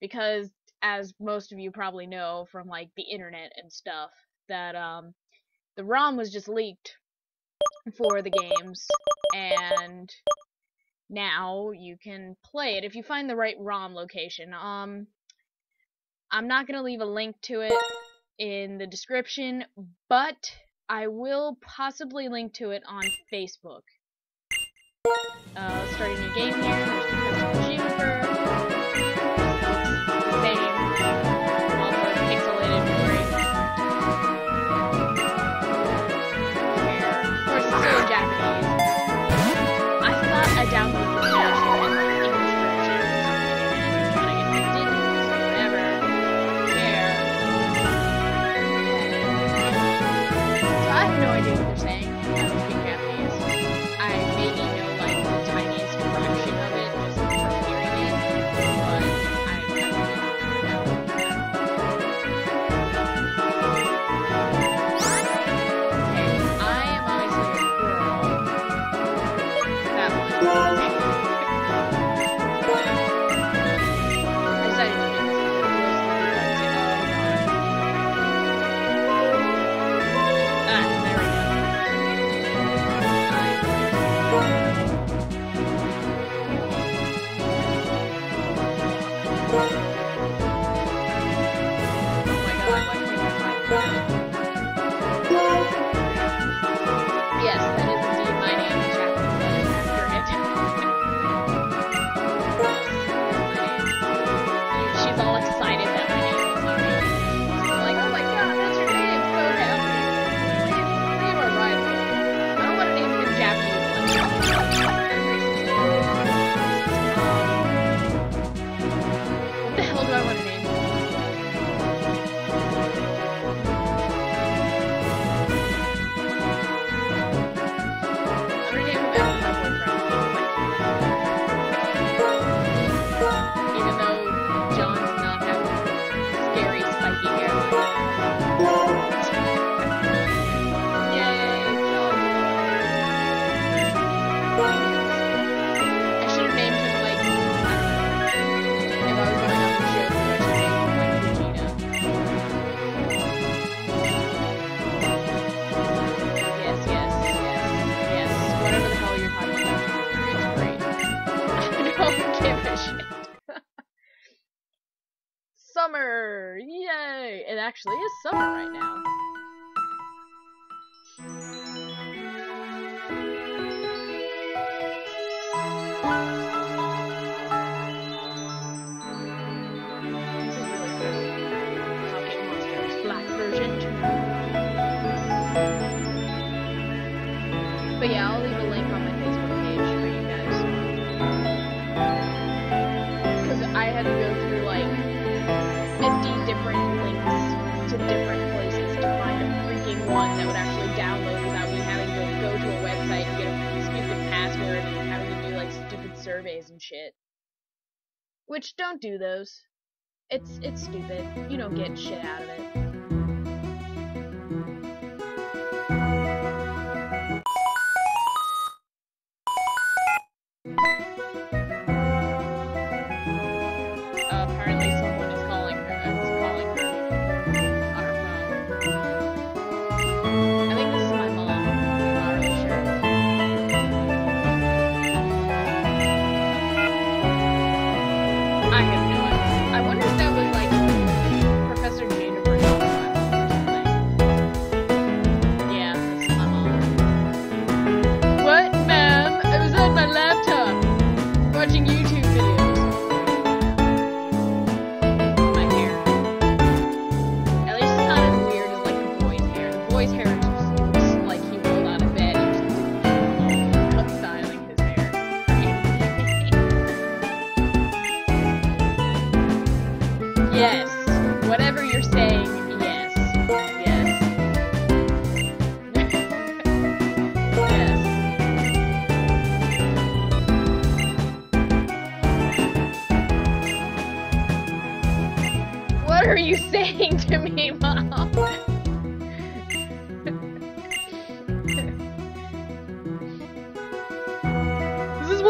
because as most of you probably know from like the internet and stuff that um the ROM was just leaked for the games and now you can play it if you find the right ROM location. Um I'm not going to leave a link to it in the description, but I will possibly link to it on Facebook. Uh, start a new game here. There's Juniper. have no idea what you're saying. I want to name I'm gonna name him after my boyfriend. Even though John does not have scary spiky hair. Yay, John. Actually is summer right now. Surveys and shit. Which don't do those. It's it's stupid. You don't get shit out of it.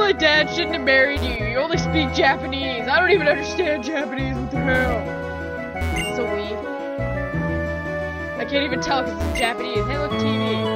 my dad shouldn't have married you. You only speak Japanese. I don't even understand Japanese. What the hell? This is so weak. I can't even tell because it's Japanese. Hey, look, TV.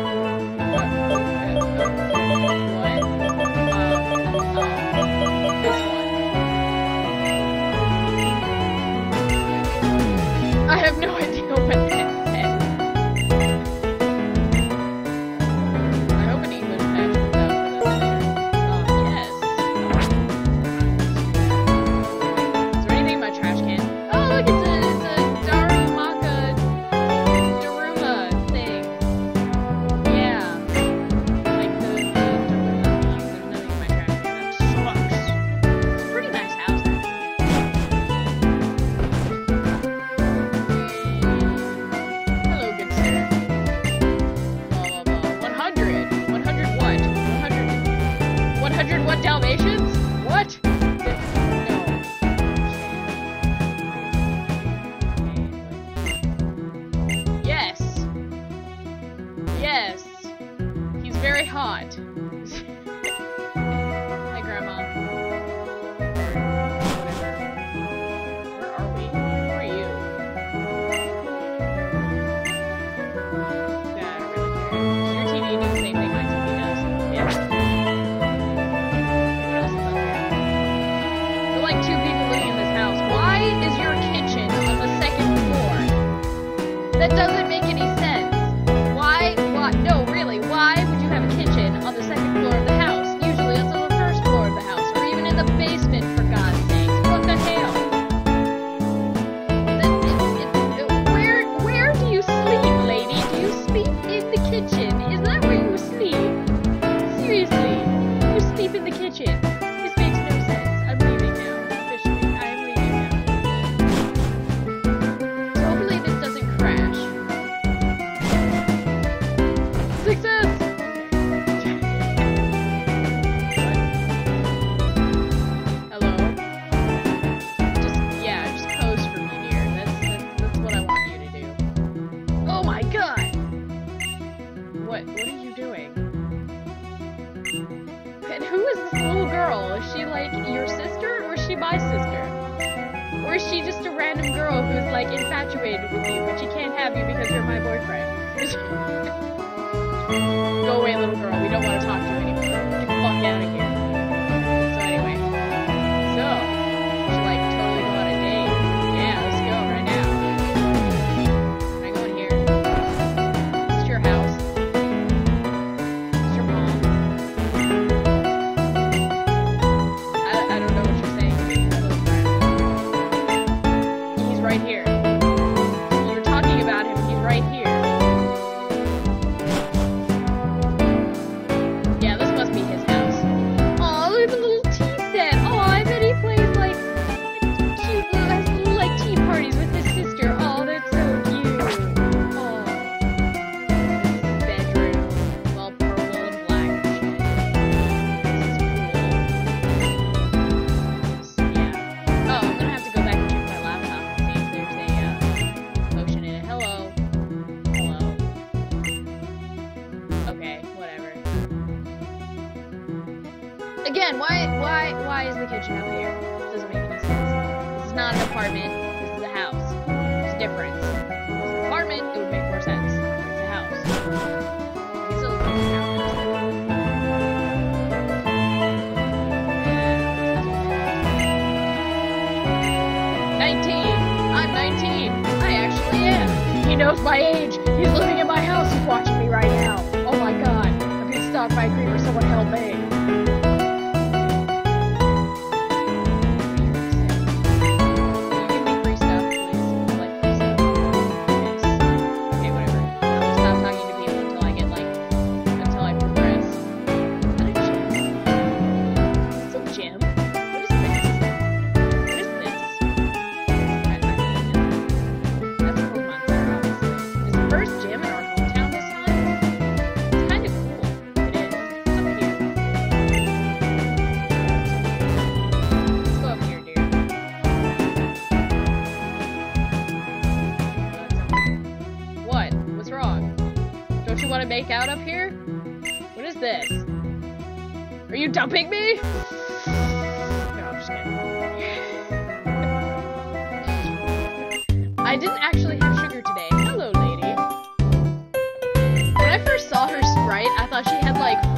not. Hi, Grandma. Where are we? Where are you? I don't really care. Your TV does the same thing my TV does. Yeah. What else is here? Like two you're my boyfriend. situation up here. It doesn't make any sense. This is not an apartment. This is a house. There's a difference. If it's an apartment, it would make more sense. It's a house. Nineteen. I'm 19. I actually am. He knows my age. He's living make out up here? What is this? Are you dumping me? No, I'm just kidding. I didn't actually have sugar today. Hello, lady. When I first saw her sprite, I thought she had like